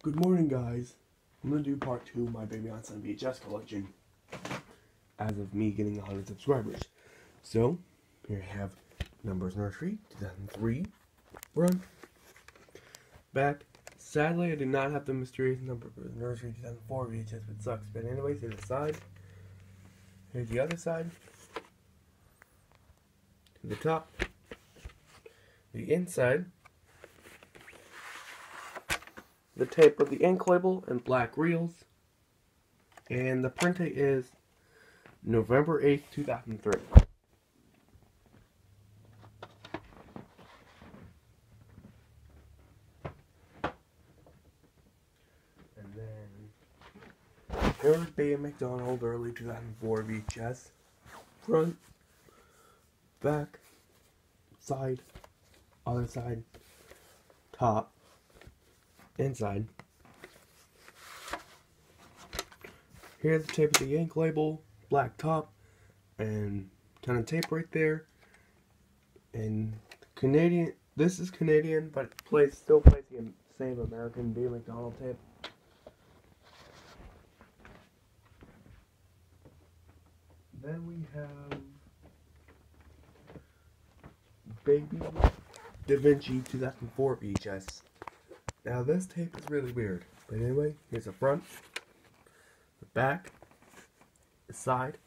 Good morning, guys. I'm gonna do part two of my Baby Einstein VHS collection as of me getting 100 subscribers. So, here I have Numbers Nursery 2003 run. Back. Sadly, I did not have the mysterious number for the Nursery 2004 VHS, which sucks. But anyways, here's the side. Here's the other side. To the top. The inside. The tape of the ink label and black reels. And the print date is November 8th, 2003. And then here's Baby MacDonald early 2004 VHS. Front, back, side, other side, top, inside. Here's the tape of the ink label, black top, and ton of tape right there. And Canadian, this is Canadian, but it plays still plays the same American Baby MacDonald tape. Then we have Baby Da Vinci 2004 VHS. Now this tape is really weird. But anyway, here's the front, the back, the side,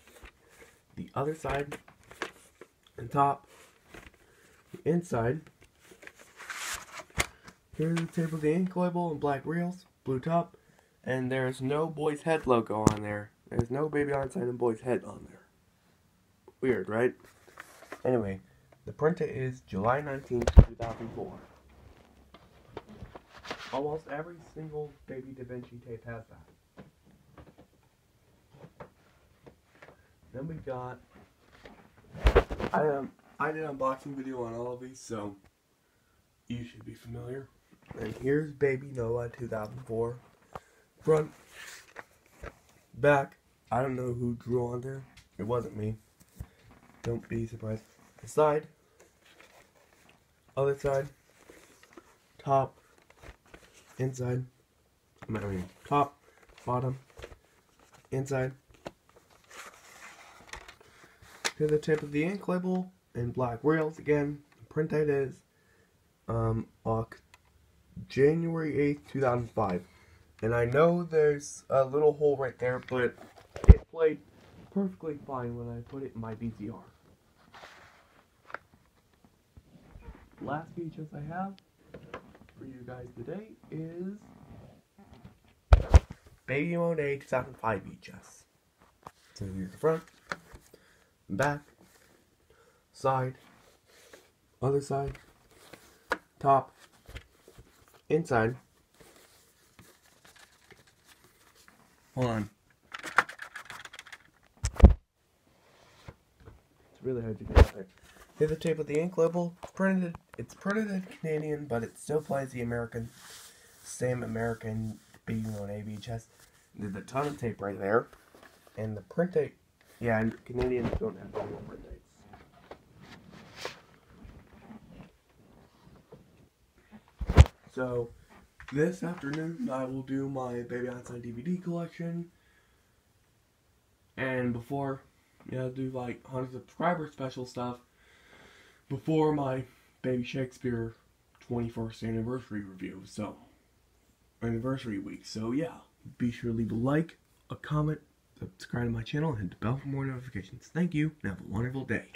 the other side, and top, the inside. Here's the tape of the ink and black reels, blue top, and there's no boy's head logo on there. There's no Baby Einstein and boy's head on there. Weird, right? Anyway, the print date is July 19th, 2004. Almost every single Baby Da Vinci tape has that. Then we got. I um I did an unboxing video on all of these, so you should be familiar. And here's Baby Noah 2004. Front, back. I don't know who drew on there. It wasn't me. Don't be surprised. The side, other side, top, inside, I mean top, bottom, inside. to the tip of the ink label and black rails again. Print date is um, January 8th, 2005. And I know there's a little hole right there, but it played perfectly fine when I put it in my VCR. Last features I have for you guys today is Baby Monet 2005 VHS. So here's the front, back, side, other side, top, inside. Hold on. It's really hard to get there. Here's the tape with the ink label. Printed. It's printed in Canadian, but it still plays the American, same American being on VHS. There's a ton of tape right there, and the print date. Yeah, and Canadians don't have any print dates. So, this afternoon I will do my Baby Einstein DVD collection. And before, yeah, do like 100 subscriber special stuff before my Baby Shakespeare 21st anniversary review. So, anniversary week. So, yeah, be sure to leave a like, a comment, subscribe to my channel, and hit the bell for more notifications. Thank you, and have a wonderful day.